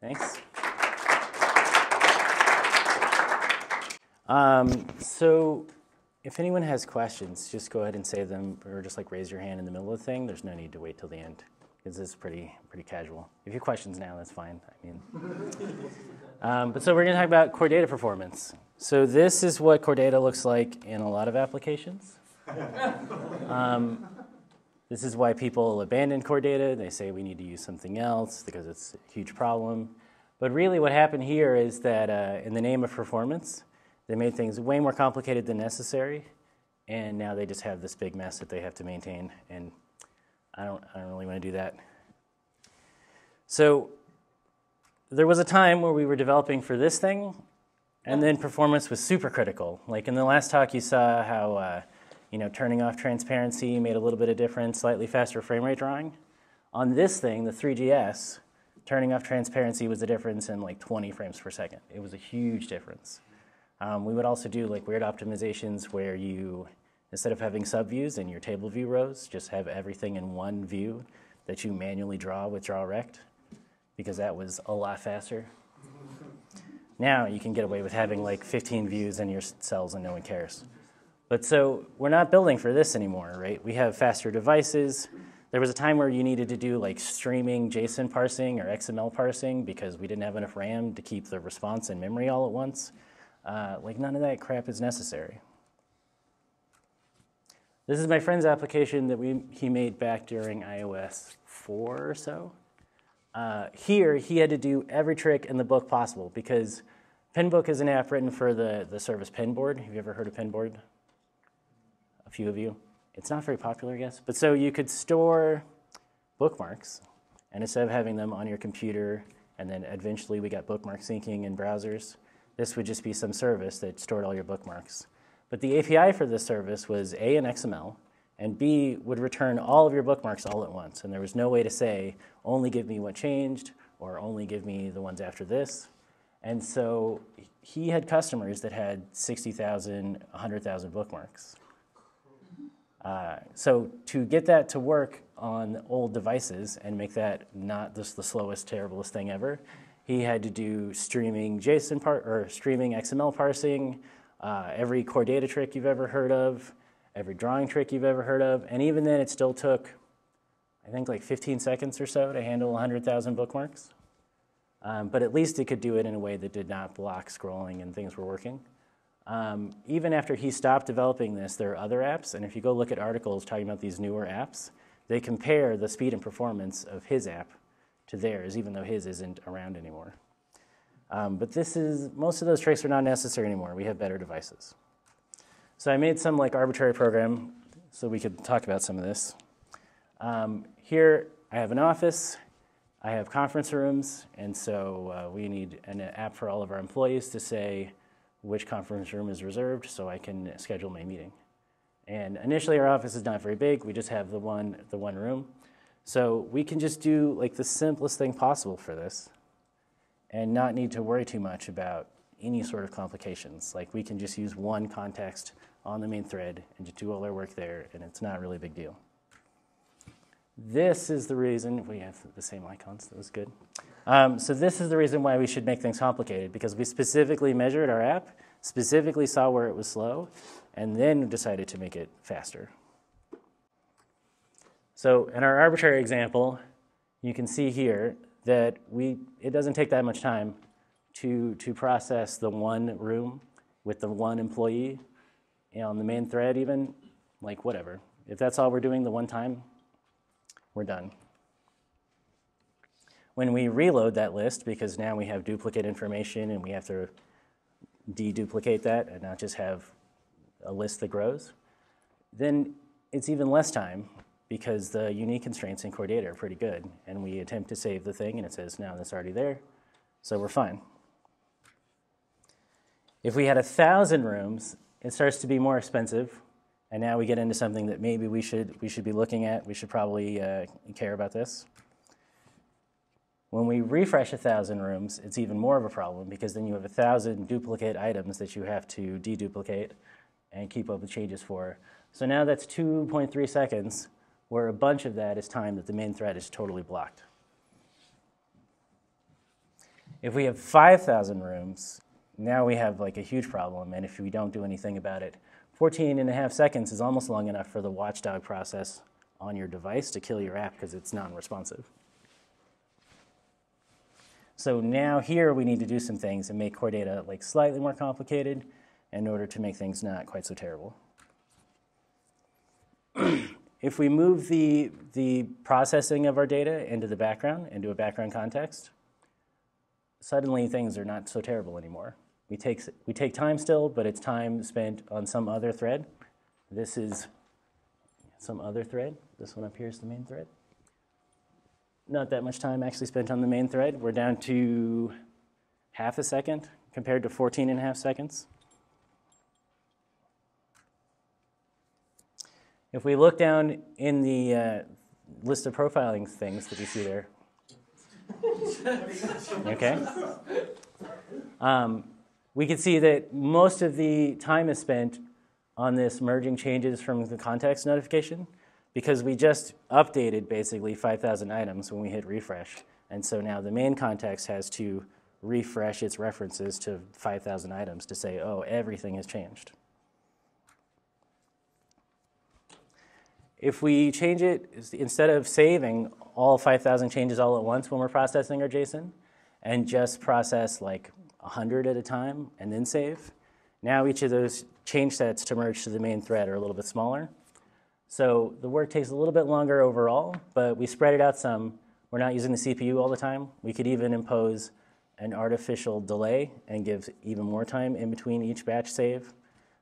Thanks. Um, so if anyone has questions, just go ahead and say them, or just like raise your hand in the middle of the thing. There's no need to wait till the end, because is pretty pretty casual. If you have questions now, that's fine. I mean, um, but so we're going to talk about core data performance. So this is what core data looks like in a lot of applications. Um, this is why people abandon core data. They say we need to use something else because it's a huge problem. But really, what happened here is that uh, in the name of performance, they made things way more complicated than necessary, and now they just have this big mess that they have to maintain. And I don't, I don't really want to do that. So there was a time where we were developing for this thing, and then performance was super critical. Like in the last talk, you saw how. Uh, you know, turning off transparency made a little bit of difference, slightly faster frame rate drawing. On this thing, the 3GS, turning off transparency was a difference in like 20 frames per second. It was a huge difference. Um, we would also do like weird optimizations where you, instead of having subviews in your table view rows, just have everything in one view that you manually draw with draw rect, because that was a lot faster. Now you can get away with having like 15 views in your cells and no one cares. But so we're not building for this anymore, right? We have faster devices. There was a time where you needed to do like streaming JSON parsing or XML parsing because we didn't have enough RAM to keep the response in memory all at once. Uh, like none of that crap is necessary. This is my friend's application that we, he made back during iOS 4 or so. Uh, here, he had to do every trick in the book possible because Pinbook is an app written for the, the service Pinboard. Have you ever heard of Pinboard? A few of you. It's not very popular, I guess. But so you could store bookmarks, and instead of having them on your computer, and then eventually we got bookmark syncing in browsers, this would just be some service that stored all your bookmarks. But the API for this service was A, in XML, and B, would return all of your bookmarks all at once. And there was no way to say, only give me what changed, or only give me the ones after this. And so he had customers that had 60,000, 100,000 bookmarks. Uh, so to get that to work on old devices and make that not just the slowest, terriblest thing ever, he had to do streaming JSON part or streaming XML parsing, uh, every core data trick you've ever heard of, every drawing trick you've ever heard of, and even then it still took, I think like 15 seconds or so to handle 100,000 bookmarks. Um, but at least it could do it in a way that did not block scrolling and things were working. Um, even after he stopped developing this, there are other apps, and if you go look at articles talking about these newer apps, they compare the speed and performance of his app to theirs, even though his isn't around anymore. Um, but this is, most of those tricks are not necessary anymore. We have better devices. So I made some like arbitrary program so we could talk about some of this. Um, here I have an office, I have conference rooms, and so uh, we need an app for all of our employees to say, which conference room is reserved so I can schedule my meeting. And initially our office is not very big, we just have the one, the one room. So we can just do like the simplest thing possible for this and not need to worry too much about any sort of complications. Like we can just use one context on the main thread and just do all our work there and it's not really a big deal. This is the reason, we have the same icons, that was good. Um, so this is the reason why we should make things complicated, because we specifically measured our app, specifically saw where it was slow, and then decided to make it faster. So in our arbitrary example, you can see here that we, it doesn't take that much time to, to process the one room with the one employee you know, on the main thread even, like whatever. If that's all we're doing the one time, we're done. When we reload that list, because now we have duplicate information and we have to deduplicate that and not just have a list that grows, then it's even less time because the unique constraints in core data are pretty good. And we attempt to save the thing and it says, now that's already there. So we're fine. If we had a thousand rooms, it starts to be more expensive and now we get into something that maybe we should, we should be looking at. We should probably uh, care about this. When we refresh 1,000 rooms, it's even more of a problem because then you have 1,000 duplicate items that you have to deduplicate and keep up with changes for. So now that's 2.3 seconds, where a bunch of that is time that the main thread is totally blocked. If we have 5,000 rooms, now we have like a huge problem, and if we don't do anything about it, 14 and a half seconds is almost long enough for the watchdog process on your device to kill your app because it's non-responsive. So now here we need to do some things and make core data like slightly more complicated in order to make things not quite so terrible. if we move the, the processing of our data into the background, into a background context, suddenly things are not so terrible anymore. We take, we take time still, but it's time spent on some other thread. This is some other thread. This one up here is the main thread not that much time actually spent on the main thread. We're down to half a second compared to 14 and a half seconds. If we look down in the uh, list of profiling things that you see there, okay, um, we can see that most of the time is spent on this merging changes from the context notification because we just updated basically 5,000 items when we hit refresh. And so now the main context has to refresh its references to 5,000 items to say, oh, everything has changed. If we change it, instead of saving all 5,000 changes all at once when we're processing our JSON, and just process like 100 at a time and then save, now each of those change sets to merge to the main thread are a little bit smaller. So the work takes a little bit longer overall, but we spread it out some. We're not using the CPU all the time. We could even impose an artificial delay and give even more time in between each batch save.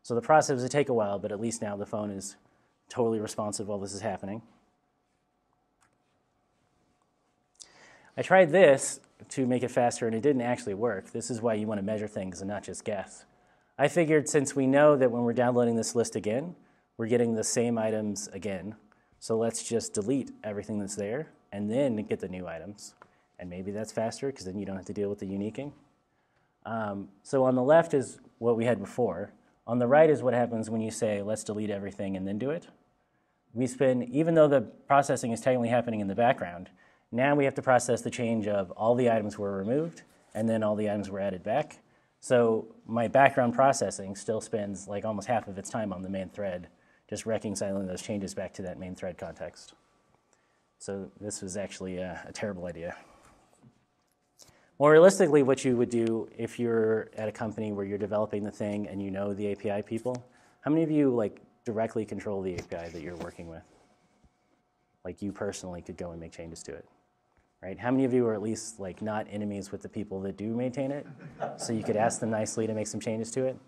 So the process would take a while, but at least now the phone is totally responsive while this is happening. I tried this to make it faster, and it didn't actually work. This is why you want to measure things and not just guess. I figured since we know that when we're downloading this list again, we're getting the same items again. So let's just delete everything that's there and then get the new items. And maybe that's faster because then you don't have to deal with the uniquing. Um, so on the left is what we had before. On the right is what happens when you say, let's delete everything and then do it. We spend, even though the processing is technically happening in the background, now we have to process the change of all the items were removed and then all the items were added back. So my background processing still spends like almost half of its time on the main thread just reconciling those changes back to that main thread context. So this was actually a, a terrible idea. More realistically, what you would do if you're at a company where you're developing the thing and you know the API people, how many of you like directly control the API that you're working with? Like you personally could go and make changes to it, right? How many of you are at least like not enemies with the people that do maintain it? So you could ask them nicely to make some changes to it?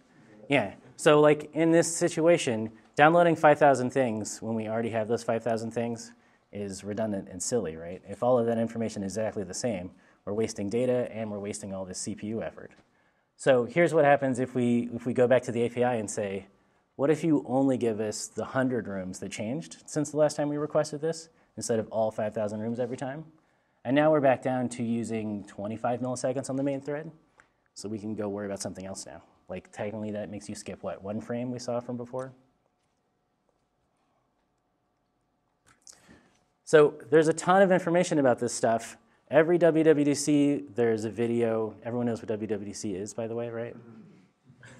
Yeah, so like in this situation, Downloading 5,000 things when we already have those 5,000 things is redundant and silly, right? If all of that information is exactly the same, we're wasting data and we're wasting all this CPU effort. So here's what happens if we, if we go back to the API and say, what if you only give us the 100 rooms that changed since the last time we requested this, instead of all 5,000 rooms every time? And now we're back down to using 25 milliseconds on the main thread, so we can go worry about something else now. Like technically that makes you skip, what, one frame we saw from before? So there's a ton of information about this stuff. Every WWDC, there's a video. Everyone knows what WWDC is, by the way, right?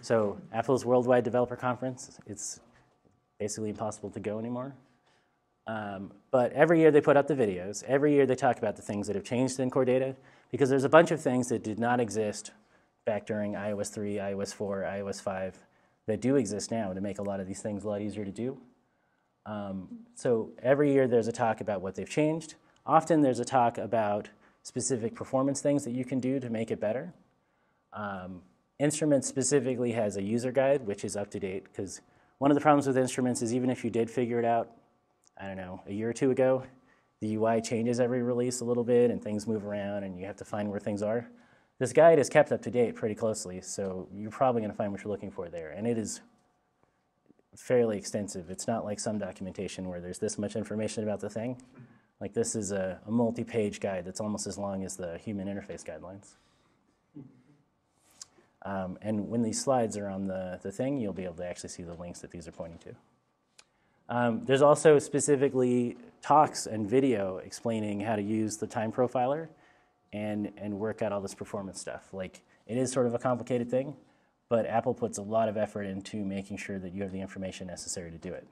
So Apple's Worldwide Developer Conference, it's basically impossible to go anymore. Um, but every year they put up the videos. Every year they talk about the things that have changed in core data because there's a bunch of things that did not exist back during iOS 3, iOS 4, iOS 5 that do exist now to make a lot of these things a lot easier to do. Um, so every year there's a talk about what they've changed. Often there's a talk about specific performance things that you can do to make it better. Um, Instruments specifically has a user guide, which is up to date, because one of the problems with Instruments is even if you did figure it out, I don't know, a year or two ago, the UI changes every release a little bit and things move around and you have to find where things are. This guide is kept up to date pretty closely, so you're probably going to find what you're looking for there. And it is fairly extensive. It's not like some documentation where there's this much information about the thing. Like this is a, a multi-page guide that's almost as long as the human interface guidelines. Um, and when these slides are on the, the thing, you'll be able to actually see the links that these are pointing to. Um, there's also specifically talks and video explaining how to use the time profiler and, and work out all this performance stuff. Like, it is sort of a complicated thing, but Apple puts a lot of effort into making sure that you have the information necessary to do it.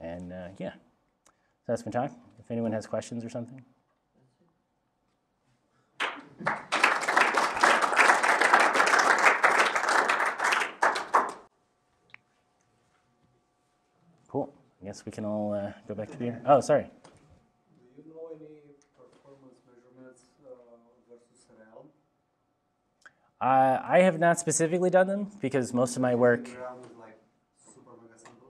And uh, yeah, so that's talk. If anyone has questions or something. Cool. I guess we can all uh, go back to beer. Oh, sorry. Do you know any performance measurements uh, versus Realm? Uh, I have not specifically done them because most of my work. Realm is like super mega simple.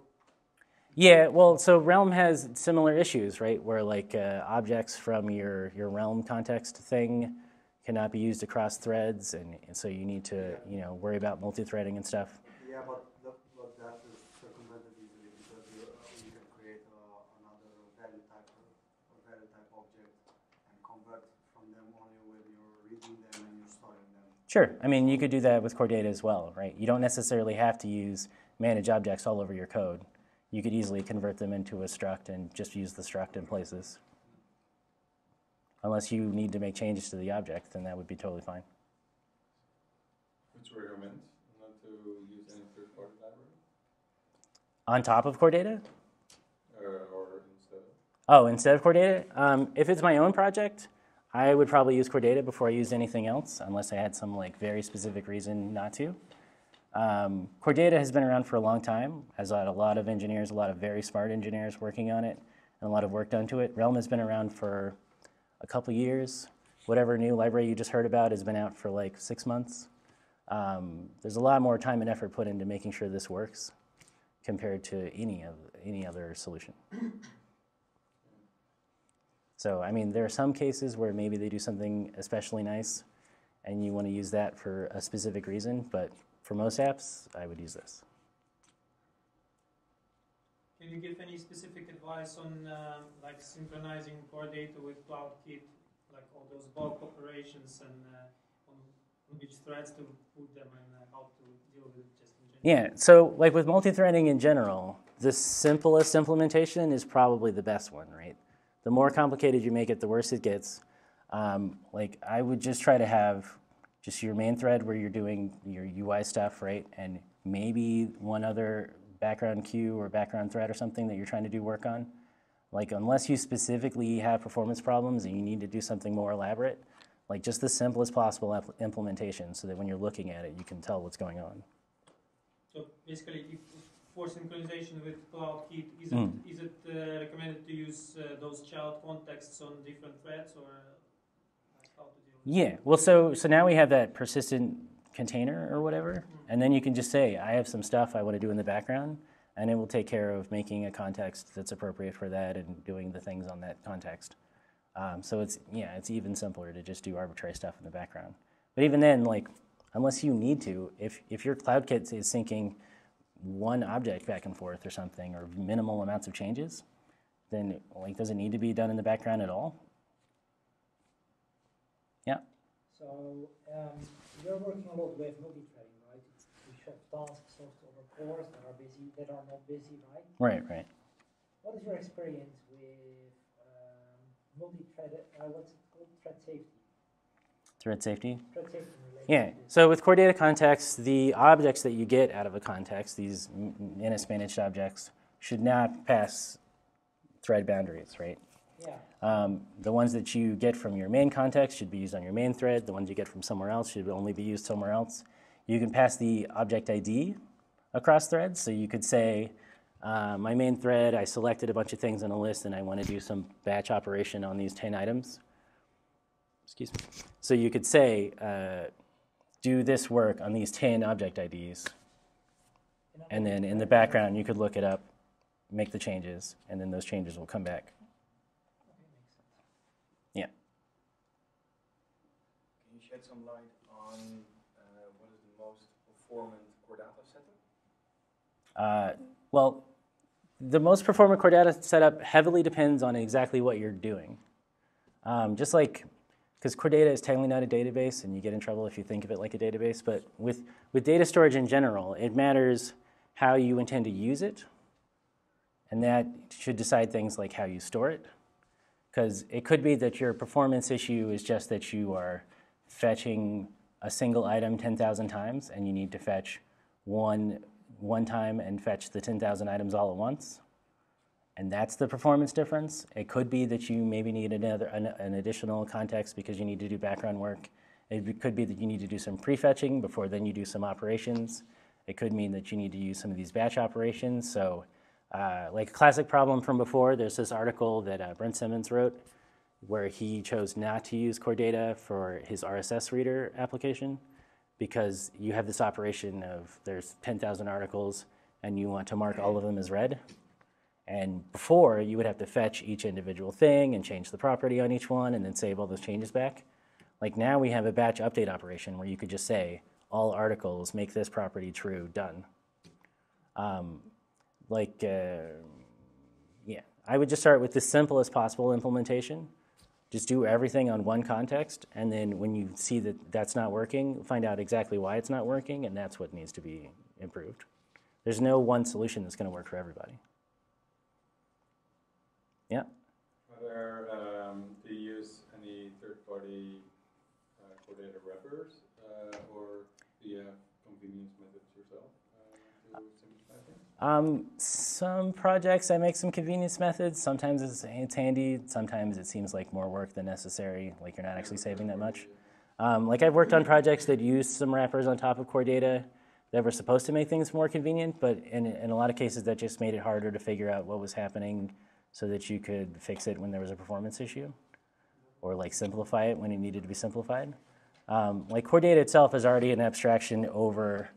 Yeah, well, so Realm has similar issues, right? Where like uh, objects from your your Realm context thing cannot be used across threads, and, and so you need to you know worry about multi-threading and stuff. Yeah, but that is circumvented easily because you, uh, you can create uh, another value type or value type object and convert from them only when you're reading them and you're storing them. Sure. I mean, you could do that with Core Data as well, right? You don't necessarily have to use manage objects all over your code. You could easily convert them into a struct and just use the struct in places. Unless you need to make changes to the object, then that would be totally fine. Would you recommend not to use any third-party library On top of Core Data? uh, or instead? Oh, instead of Core Data? Um, if it's my own project, I would probably use Core Data before I used anything else, unless I had some like very specific reason not to. Um, Core Data has been around for a long time, has had a lot of engineers, a lot of very smart engineers working on it, and a lot of work done to it. Realm has been around for a couple years. Whatever new library you just heard about has been out for like six months. Um, there's a lot more time and effort put into making sure this works compared to any of any other solution. So, I mean, there are some cases where maybe they do something especially nice and you want to use that for a specific reason, but for most apps, I would use this. Can you give any specific advice on uh, like synchronizing core data with CloudKit, like all those bulk operations and uh, on which threads to put them and uh, how to deal with it just in general? Yeah, so like with multi-threading in general, the simplest implementation is probably the best one, right? The more complicated you make it, the worse it gets. Um, like I would just try to have just your main thread where you're doing your UI stuff, right? And maybe one other background queue or background thread or something that you're trying to do work on. Like unless you specifically have performance problems and you need to do something more elaborate, like just the simplest possible implementation so that when you're looking at it, you can tell what's going on. So basically, if, for synchronization with CloudKit, is Mm. it, is it uh, recommended to use uh, those child contexts on different threads or how to deal with Yeah, well, so so now we have that persistent container or whatever, and then you can just say, I have some stuff I want to do in the background, and it will take care of making a context that's appropriate for that and doing the things on that context. Um, so it's yeah, it's even simpler to just do arbitrary stuff in the background. But even then, like, unless you need to, if if your CloudKit is syncing one object back and forth or something, or minimal amounts of changes, then like, does it need to be done in the background at all? Yeah. So um, you're working a lot with multi-threading, right? It's, you shove tasks to cores that are busy, that are not busy, right? Right, right. What is your experience with um, multi-thread? Uh, what's it called? Thread safety. Thread safety. Thread safety. Yeah. So with core data context, the objects that you get out of a context, these NS managed objects, should not pass thread boundaries, right? Yeah. Um, the ones that you get from your main context should be used on your main thread. The ones you get from somewhere else should only be used somewhere else. You can pass the object ID across threads. So you could say, uh, my main thread, I selected a bunch of things on a list and I want to do some batch operation on these 10 items. Excuse me. So you could say, uh, do this work on these 10 object IDs. And then in the background, you could look it up, make the changes, and then those changes will come back. Okay, makes sense. Yeah. Can you shed some light on uh, what is the most performant core data setup? Uh, well, the most performant core data setup heavily depends on exactly what you're doing. Um, just like, because core data is technically not a database, and you get in trouble if you think of it like a database, but with, with data storage in general, it matters how you intend to use it, and that should decide things like how you store it. Because it could be that your performance issue is just that you are fetching a single item 10,000 times and you need to fetch one one time and fetch the 10,000 items all at once. And that's the performance difference. It could be that you maybe need another an, an additional context because you need to do background work. It could be that you need to do some prefetching before then you do some operations. It could mean that you need to use some of these batch operations. So, uh, like a classic problem from before, there's this article that uh, Brent Simmons wrote where he chose not to use core data for his RSS reader application because you have this operation of there's 10,000 articles and you want to mark all of them as read. And before, you would have to fetch each individual thing and change the property on each one and then save all those changes back. Like now, we have a batch update operation where you could just say, all articles make this property true, done. Um, like, uh, yeah, I would just start with the simplest possible implementation. Just do everything on one context, and then when you see that that's not working, find out exactly why it's not working, and that's what needs to be improved. There's no one solution that's going to work for everybody. Yeah. Are there, um, do you use any third-party uh, coordinator wrappers, uh, or do you have convenience methods yourself uh, to simplify things? Um, some projects I make some convenience methods. Sometimes it's, it's handy. Sometimes it seems like more work than necessary. Like you're not actually saving that much. Um, like I've worked on projects that use some wrappers on top of core data that were supposed to make things more convenient, but in, in a lot of cases that just made it harder to figure out what was happening so that you could fix it when there was a performance issue or like simplify it when it needed to be simplified. Um, like core data itself is already an abstraction over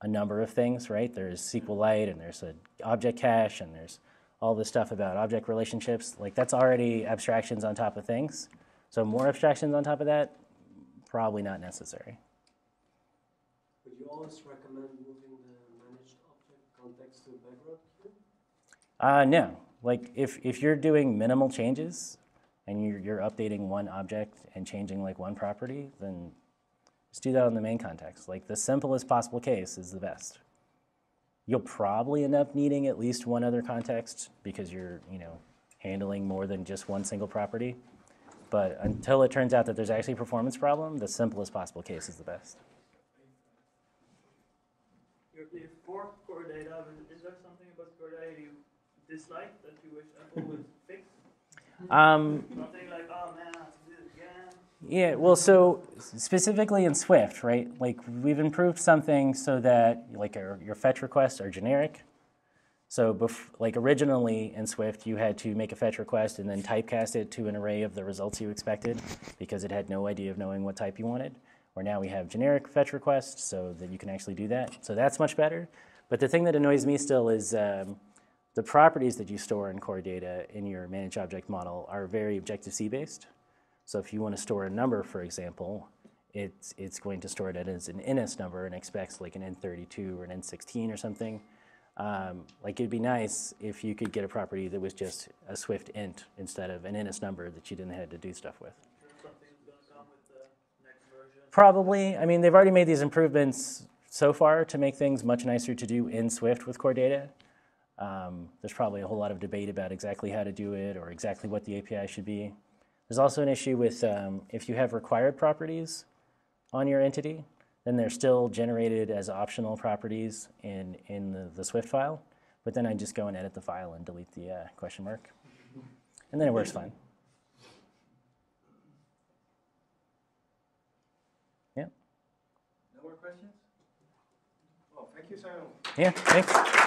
a number of things, right? There's SQLite and there's an object cache and there's all this stuff about object relationships. Like that's already abstractions on top of things. So more abstractions on top of that, probably not necessary. Would you always recommend moving the managed object context to background queue? Uh, no, like if, if you're doing minimal changes and you're, you're updating one object and changing like one property, then just do that on the main context. Like the simplest possible case is the best. You'll probably end up needing at least one other context because you're, you know, handling more than just one single property. But until it turns out that there's actually a performance problem, the simplest possible case is the best. You're, you're core data, is there something about core data you dislike Um. Yeah, well, so specifically in Swift, right? Like we've improved something so that like our, your fetch requests are generic. So, bef- like originally in Swift, you had to make a fetch request and then typecast it to an array of the results you expected because it had no idea of knowing what type you wanted. Where now we have generic fetch requests so that you can actually do that. So that's much better. But the thing that annoys me still is um, the properties that you store in core data in your managed object model are very Objective C based. So if you want to store a number, for example, it's, it's going to store it as an NS number and expects like an Int32 or an Int16 or something. Um, like it'd be nice if you could get a property that was just a Swift int instead of an NS number that you didn't have to do stuff with. Probably. I mean, they've already made these improvements so far to make things much nicer to do in Swift with core data. Um, there's probably a whole lot of debate about exactly how to do it or exactly what the API should be. There's also an issue with um, if you have required properties on your entity, then they're still generated as optional properties in, in the, the Swift file. But then I just go and edit the file and delete the uh, question mark. And then it works fine. Yeah. No more questions? Well, thank you, Simon. Yeah, thanks.